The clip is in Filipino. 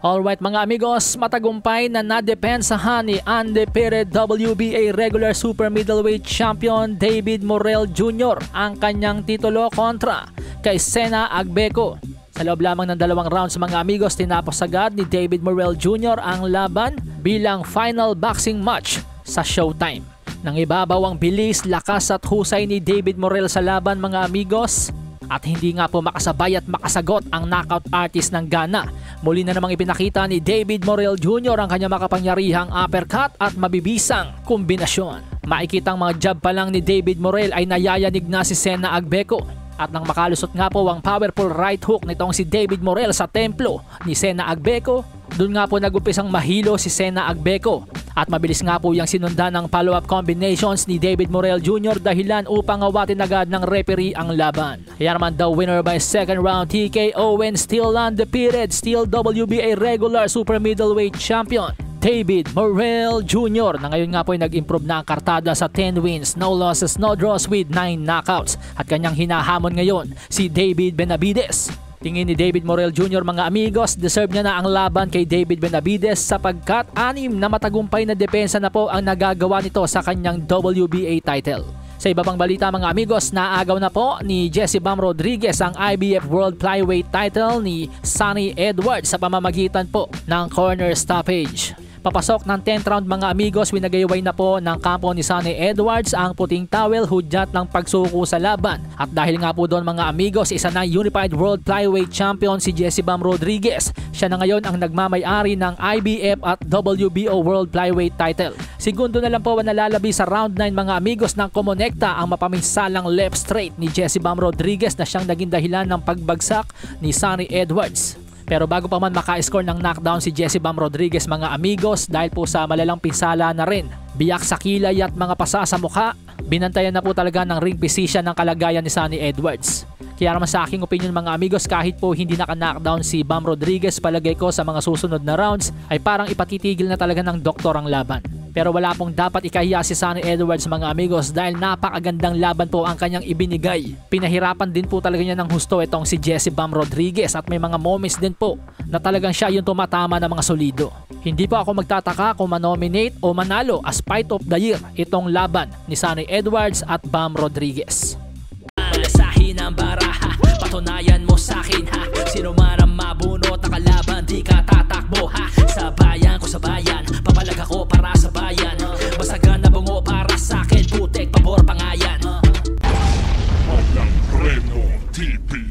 Alright mga amigos, matagumpay na nadepensahan ni undefeated WBA regular super middleweight champion David Morrell Jr. ang kanyang titulo kontra kay Sena Agbeco. Sa loob lamang ng dalawang rounds mga amigos, tinapos agad ni David Morrell Jr. ang laban bilang final boxing match sa Showtime. Nang ibabaw ang bilis, lakas at husay ni David Morrell sa laban mga amigos, at hindi nga po makasabay at makasagot ang knockout artist ng Ghana. Muli na namang ipinakita ni David Morrell Jr. ang kanyang makapangyarihang uppercut at mabibisang kombinasyon. Makikitang mga jab pa lang ni David Morrell ay nayayanig na si Sena Agbeco at nang makalusot nga po ang powerful right hook nitong si David Morel sa templo ni Sena Agbeco, doon nga po nagumpisang mahilo si Sena Agbeco at mabilis nga po yung sinundan ng follow-up combinations ni David Morel Jr. dahilan upang awatin agad ng referee ang laban. Kaya naman the winner by second round TKO and still undefeated, still WBA regular super middleweight champion David Morrell Jr. na ngayon nga po ay nag-improve na ang kartada sa 10 wins, no losses, no draws with 9 knockouts at kanyang hinahamon ngayon si David Benavides. Tingin ni David Morrell Jr. mga amigos, deserve niya na ang laban kay David Benavides sapagkat anim na matagumpay na depensa na po ang nagagawa nito sa kanyang WBA title. Sa iba pang balita mga amigos, naagaw na po ni Jesse Bam Rodriguez ang IBF World Flyweight title ni Sonny Edwards sa pamamagitan po ng corner stoppage. Papasok ng 10th round mga amigos, winagayway na po ng kampo ni Sonny Edwards ang puting towel hudyat ng pagsuko sa laban. At dahil nga po doon mga amigos, isa na Unified World Flyweight Champion si Jesse Bam Rodriguez. Siya na ngayon ang nagmamay-ari ng IBF at WBO World Flyweight title. Segundo na lang po nalalabi sa round 9 mga amigos ng kumonekta ang mapaminsalang left straight ni Jesse Bam Rodriguez na siyang naging dahilan ng pagbagsak ni Sonny Edwards. Pero bago pa man maka-score ng knockdown si Jesse Bam Rodriguez mga amigos dahil po sa malalang pinsala na rin. Biyak sa kilay at mga pasa sa mukha, binantayan na po talaga ng ring position ng kalagayan ni Sonny Edwards. Kaya naman sa aking opinion mga amigos kahit po hindi naka-knockdown si Bam Rodriguez palagay ko sa mga susunod na rounds ay parang ipatitigil na talaga ng doktor ang laban. Pero wala pong dapat ikahiya si Sonny Edwards mga amigos dahil napakagandang laban po ang kanyang ibinigay. Pinahirapan din po talaga niya ng husto itong si Jesse Bam Rodriguez at may mga moments din po na talagang siya yung tumatama ng mga solido. Hindi po ako magtataka kung manominate o manalo as fight of the year itong laban ni Sonny Edwards at Bam Rodriguez. Malasahin ang baraha Patunayan mo sa akin ha Sino man ang mabunot na kalaban Di ka tatakbo ha Sa ko sa bayan TP